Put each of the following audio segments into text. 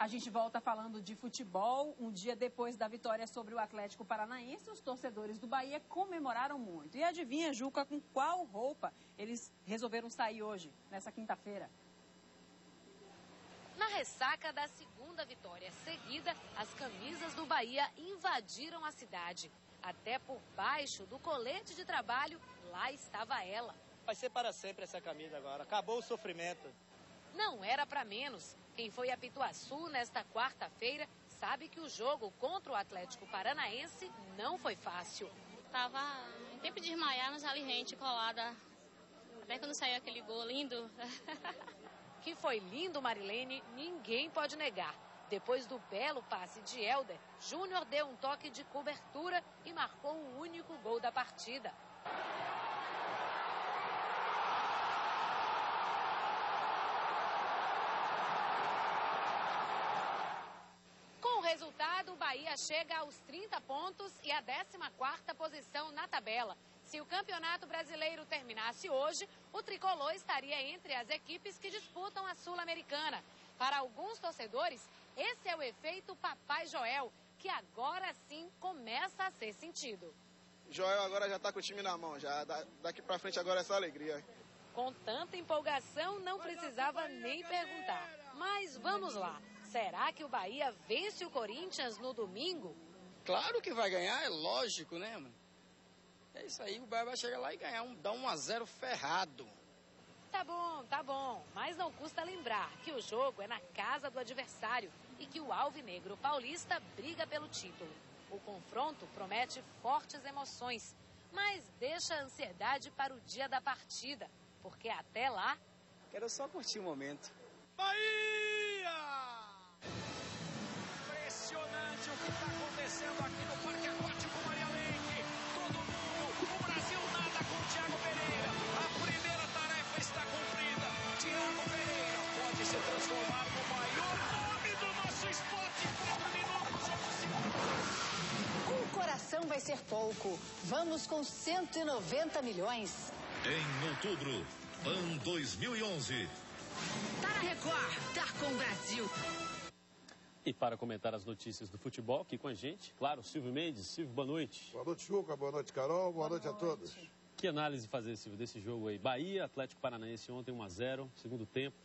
A gente volta falando de futebol. Um dia depois da vitória sobre o Atlético Paranaense, os torcedores do Bahia comemoraram muito. E adivinha, Juca, com qual roupa eles resolveram sair hoje, nessa quinta-feira? Na ressaca da segunda vitória seguida, as camisas do Bahia invadiram a cidade. Até por baixo do colete de trabalho, lá estava ela. Vai ser para sempre essa camisa agora. Acabou o sofrimento. Não era para menos. Quem foi a Pituaçu nesta quarta-feira sabe que o jogo contra o Atlético Paranaense não foi fácil. Tava em tempo de desmaiar, mas ali rente colada. Até quando saiu aquele gol lindo. que foi lindo, Marilene, ninguém pode negar. Depois do belo passe de Helder, Júnior deu um toque de cobertura e marcou o único gol da partida. resultado, o Bahia chega aos 30 pontos e a 14ª posição na tabela. Se o Campeonato Brasileiro terminasse hoje, o tricolor estaria entre as equipes que disputam a Sul-Americana. Para alguns torcedores, esse é o efeito Papai Joel, que agora sim começa a ser sentido. Joel agora já está com o time na mão, já daqui para frente agora é só alegria. Com tanta empolgação, não precisava nem perguntar. Mas vamos lá. Será que o Bahia vence o Corinthians no domingo? Claro que vai ganhar, é lógico, né, mano? É isso aí, o Bahia vai chegar lá e ganhar, um, dar um a zero ferrado. Tá bom, tá bom, mas não custa lembrar que o jogo é na casa do adversário e que o Alvinegro Paulista briga pelo título. O confronto promete fortes emoções, mas deixa a ansiedade para o dia da partida, porque até lá. Quero só curtir o momento. Bahia! Acontecendo aqui no Parque Aquático Maria Leite. Todo mundo, o Brasil nada com o Thiago Pereira. A primeira tarefa está cumprida. Thiago Pereira pode se transformar no maior nome do nosso esporte. Quatro minutos, O coração vai ser pouco. Vamos com 190 milhões. Em outubro, PAN 2011. Tá na Record, tá com o Brasil. E para comentar as notícias do futebol, aqui com a gente, claro, Silvio Mendes. Silvio, boa noite. Boa noite, Chuca. Boa noite, Carol. Boa, boa noite, noite, a todos. Que análise fazer, Silvio, desse jogo aí? Bahia, Atlético Paranaense ontem 1x0, segundo tempo.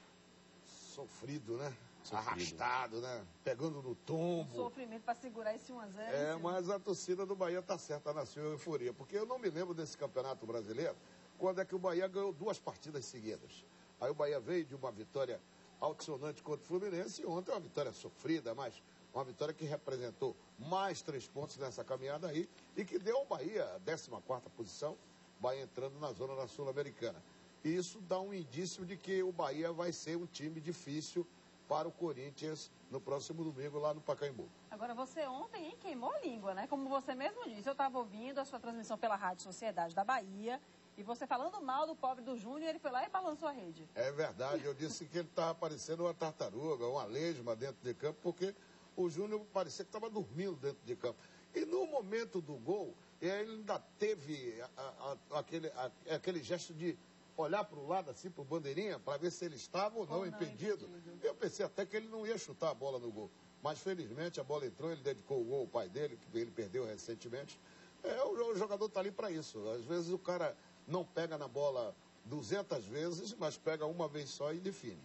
Sofrido, né? Sofrido. Arrastado, né? Pegando no tombo. Um sofrimento para segurar esse 1x0. É, mas a torcida do Bahia tá certa, nasceu euforia. Porque eu não me lembro desse campeonato brasileiro, quando é que o Bahia ganhou duas partidas seguidas. Aí o Bahia veio de uma vitória altissonante contra o Fluminense. E ontem uma vitória sofrida, mas uma vitória que representou mais três pontos nessa caminhada aí e que deu ao Bahia a 14 posição, Bahia entrando na zona da Sul-Americana. E isso dá um indício de que o Bahia vai ser um time difícil para o Corinthians no próximo domingo lá no Pacaembu. Agora, você ontem hein, queimou a língua, né? Como você mesmo disse, eu estava ouvindo a sua transmissão pela Rádio Sociedade da Bahia e você falando mal do pobre do Júnior, ele foi lá e balançou a rede. É verdade, eu disse que ele estava parecendo uma tartaruga, uma lesma dentro de campo, porque o Júnior parecia que estava dormindo dentro de campo. E no momento do gol, ele ainda teve a, a, aquele, a, aquele gesto de olhar para o lado, assim, para o bandeirinha, para ver se ele estava ou não, ou não impedido. impedido. Eu pensei até que ele não ia chutar a bola no gol. Mas felizmente a bola entrou, ele dedicou o gol ao pai dele, que ele perdeu recentemente. É, o, jogador está ali para isso. Às vezes o cara não pega na bola 200 vezes, mas pega uma vez só e define.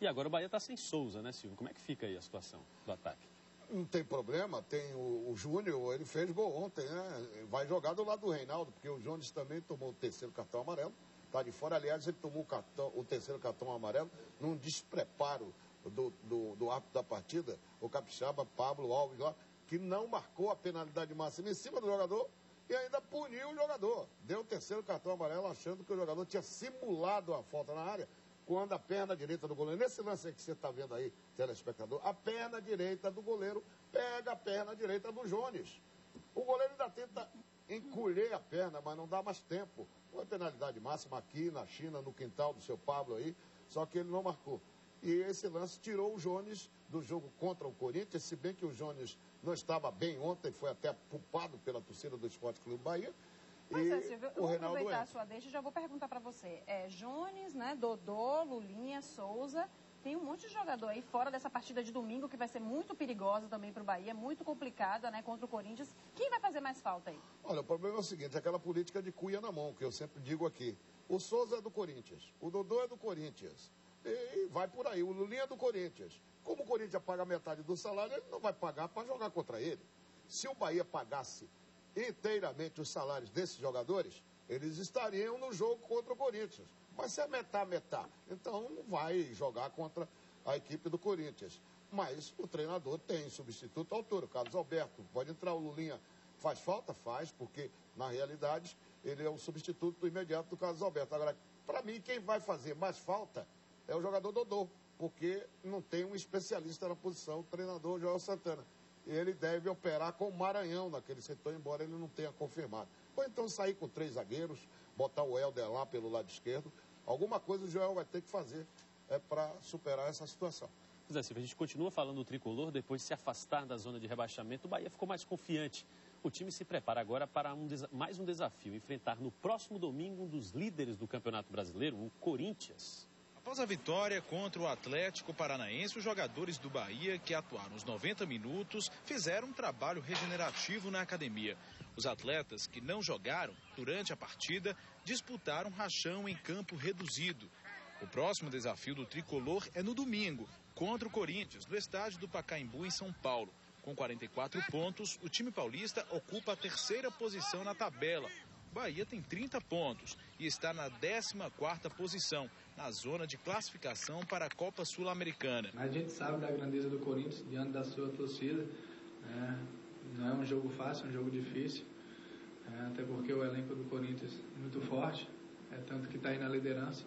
E agora o Bahia está sem Souza, né, Silvio? Como é que fica aí a situação do ataque? Não tem problema, tem o, o Júnior, ele fez gol ontem, né? Vai jogar do lado do Reinaldo, porque o Jones também tomou o terceiro cartão amarelo, está de fora. Aliás, ele tomou o, cartão, o terceiro cartão amarelo num despreparo do, do, do árbitro da partida, o capixaba Pablo Alves lá, que não marcou a penalidade máxima em cima do jogador e ainda puniu o jogador. Deu o terceiro cartão amarelo achando que o jogador tinha simulado a falta na área quando a perna direita do goleiro, nesse lance que você está vendo aí, telespectador, a perna direita do goleiro pega a perna direita do Jones. O goleiro ainda tenta encolher a perna, mas não dá mais tempo. Uma penalidade máxima aqui na China, no quintal do seu Pablo aí, só que ele não marcou. E esse lance tirou o Jones do jogo contra o Corinthians, se bem que o Jones não estava bem ontem, foi até culpado pela torcida do Esporte Clube Bahia. Pois e é, Silvio, eu vou aproveitar a sua deixa e já vou perguntar para você. É, Jones, né, Dodô, Lulinha, Souza, tem um monte de jogador aí fora dessa partida de domingo que vai ser muito perigosa também para o Bahia, muito complicada, né, contra o Corinthians. Quem vai fazer mais falta aí? Olha, o problema é o seguinte, aquela política de cuia na mão, que eu sempre digo aqui. O Souza é do Corinthians, o Dodô é do Corinthians. E vai por aí, o Lulinha é do Corinthians. Como o Corinthians paga metade do salário, ele não vai pagar para jogar contra ele. Se o Bahia pagasse inteiramente os salários desses jogadores, eles estariam no jogo contra o Corinthians. Mas se é metade, metade, então não vai jogar contra a equipe do Corinthians. Mas o treinador tem substituto à altura. O Carlos Alberto pode entrar, o Lulinha faz falta? Faz, porque na realidade ele é o substituto imediato do Carlos Alberto. Agora, para mim, quem vai fazer mais falta é o jogador Dodô, porque não tem um especialista na posição, o treinador Joel Santana. Ele deve operar com o Maranhão naquele setor, embora ele não tenha confirmado. Ou então sair com três zagueiros, botar o Helder lá pelo lado esquerdo. Alguma coisa o Joel vai ter que fazer é, para superar essa situação. Zé Silva, a gente continua falando do tricolor, depois de se afastar da zona de rebaixamento, o Bahia ficou mais confiante. O time se prepara agora para um, mais um desafio, enfrentar no próximo domingo um dos líderes do Campeonato Brasileiro, o Corinthians. Após a vitória contra o Atlético Paranaense, os jogadores do Bahia, que atuaram os 90 minutos, fizeram um trabalho regenerativo na academia. Os atletas que não jogaram durante a partida disputaram rachão em campo reduzido. O próximo desafio do tricolor é no domingo, contra o Corinthians, no estádio do Pacaembu, em São Paulo. Com 44 pontos, o time paulista ocupa a terceira posição na tabela. Bahia tem 30 pontos e está na 14ª posição, na zona de classificação para a Copa Sul-Americana. A gente sabe da grandeza do Corinthians diante da sua torcida. Né? Não é um jogo fácil, é um jogo difícil. É, até porque o elenco do Corinthians é muito forte, é tanto que está aí na liderança,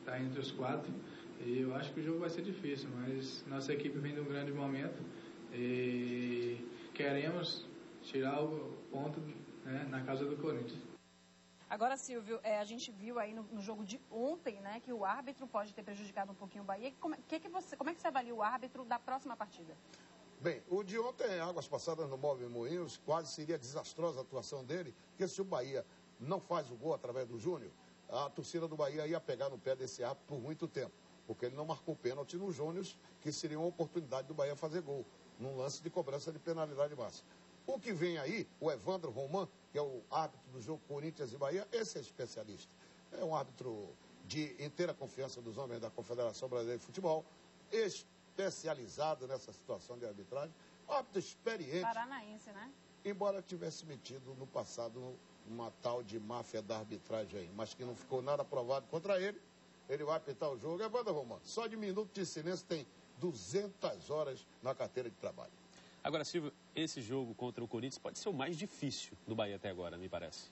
está é, entre os quatro. E eu acho que o jogo vai ser difícil, mas nossa equipe vem de um grande momento e queremos tirar o ponto né, na casa do Corinthians. Agora, Silvio, é, a gente viu aí no, no, jogo de ontem, né, que o árbitro pode ter prejudicado um pouquinho o Bahia. Como, que que você, como é que você avalia o árbitro da próxima partida? Bem, o de ontem, águas passadas no Móvel Moinhos, quase seria desastrosa a atuação dele, porque se o Bahia não faz o gol através do Júnior, a torcida do Bahia ia pegar no pé desse árbitro por muito tempo, porque ele não marcou pênalti no Júnior, que seria uma oportunidade do Bahia fazer gol, num lance de cobrança de penalidade máxima. O que vem aí, o Evandro Roman, que é o árbitro do jogo Corinthians e Bahia, esse é especialista. É um árbitro de inteira confiança dos homens da Confederação Brasileira de Futebol, especializado nessa situação de arbitragem, árbitro experiente. Paranaense, né? Embora tivesse metido no passado uma tal de máfia da arbitragem aí, mas que não ficou nada provado contra ele, ele vai apitar o jogo. Evandro Roman, só de minuto de silêncio tem 200 horas na carteira de trabalho. Agora, Silvio, esse jogo contra o Corinthians pode ser o mais difícil do Bahia até agora, me parece.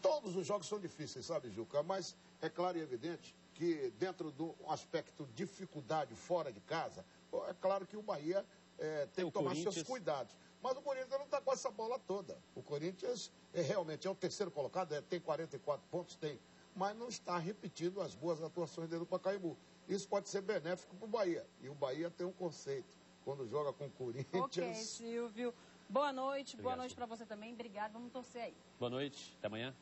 Todos os jogos são difíceis, sabe, Juca? Mas é claro e evidente que dentro do aspecto dificuldade fora de casa, é claro que o Bahia é, tem que tomar seus cuidados. Mas o Corinthians não está com essa bola toda. O Corinthians é realmente é o terceiro colocado, é, tem 44 pontos, tem. Mas não está repetindo as boas atuações dele do Pacaembu. Isso pode ser benéfico para o Bahia. E o Bahia tem um conceito quando joga com o Corinthians. Ok, Silvio. Boa noite, Obrigado, boa noite para você também. Obrigado, vamos torcer aí. Boa noite, até amanhã.